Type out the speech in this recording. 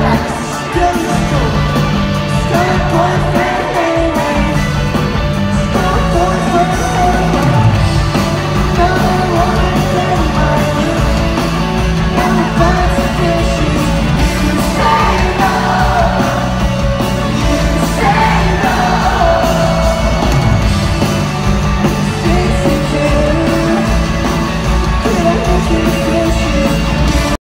Yeah.